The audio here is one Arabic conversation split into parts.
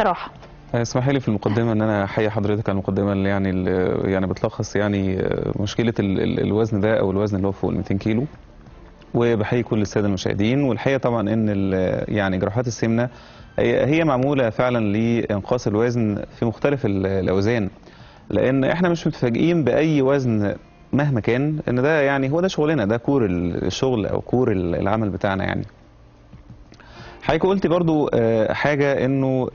بصراحة. اسمحي لي في المقدمة إن أنا أحيي حضرتك على المقدمة اللي يعني اللي يعني بتلخص يعني مشكلة ال- ال- الوزن ده أو الوزن اللي هو فوق ال 200 كيلو. وبحيي كل السادة المشاهدين. والحقيقة طبعا إن يعني جراحات السمنة هي معمولة فعلا لإنقاص الوزن في مختلف ال- الأوزان. لأن إحنا مش متفاجئين بأي وزن مهما كان إن ده يعني هو ده شغلنا ده كور الشغل أو كور العمل بتاعنا يعني. حضرتك قلت برضو آه، حاجة إنه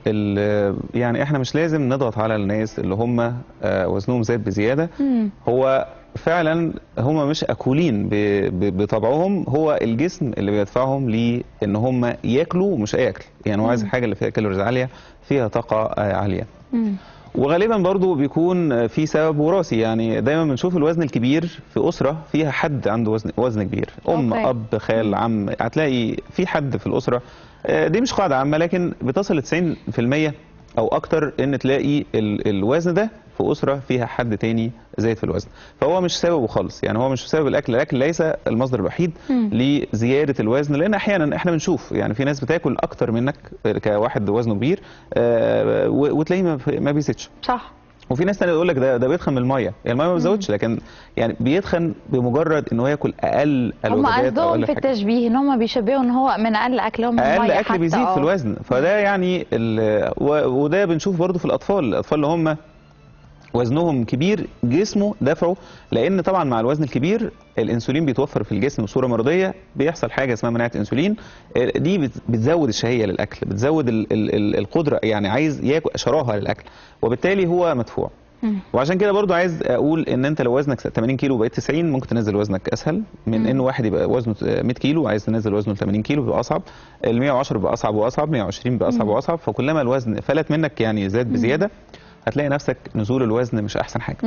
يعني إحنا مش لازم نضغط على الناس اللي هم آه، وزنهم زاد بزيادة مم. هو فعلا هم مش أكولين بطبعهم هو الجسم اللي بيدفعهم لأن هم ياكلوا مش اي اكل يعني هو عايز الحاجة اللي فيها calories عالية فيها طاقة آه، عالية مم. وغالبا برضو بيكون في سبب وراثي يعني دايما بنشوف الوزن الكبير في أسرة فيها حد عنده وزن وزن كبير أم okay. أب خال عم هتلاقي في حد في الأسرة آه، دي مش قاعدة عامة لكن بتصل ل 90% أو أكتر إن تلاقي ال- الوزن ده في أسرة فيها حد تاني زايد في الوزن. فهو مش سببه خالص. يعني هو مش سبب الأكل الاكل ليس المصدر الوحيد. لزيادة الوزن. لأن أحيانا إحنا بنشوف يعني في ناس بتاكل أكتر منك كواحد وزنه كبير آه، وتلاقيه ما- بيزيدش. صح. وفي ناس تانية يقول لك ده ده بيتخن من المية. يعني المية ما بتزودش لكن يعني بيتخن بمجرد إن هو ياكل أقل هم الوجبات أو قصدهم في. التشبيه إن هم بيشبهوا إن هو من أقل اكلهم أقل المية أكل بيزيد آه. في الوزن. فده يعني وده بنشوف برضو في الأطفال. الأطفال اللي هم وزنهم كبير جسمه دفعه لأن طبعا مع الوزن الكبير الإنسولين بيتوفر في الجسم بصورة مرضية بيحصل حاجة اسمها مناعة إنسولين. دي بت- بتزود الشهية للأكل بتزود ال- ال- ال- القدرة يعني عايز ياكل شراهة للأكل. وبالتالي هو مدفوع. وعشان كده برضو عايز أقول إن أنت لو وزنك 80 كيلو وبقيت 90 ممكن تنزل وزنك أسهل. من. إن واحد يبقى وزنه 100 كيلو عايز تنزل وزنه ل 80 كيلو بيبقى أصعب. ال 110 بيبقى أصعب وأصعب 120 بيبقى أصعب. وأصعب. فكلما الوزن فلت منك يعني زاد بزيادة هتلاقي نفسك نزول الوزن مش أحسن حاجة.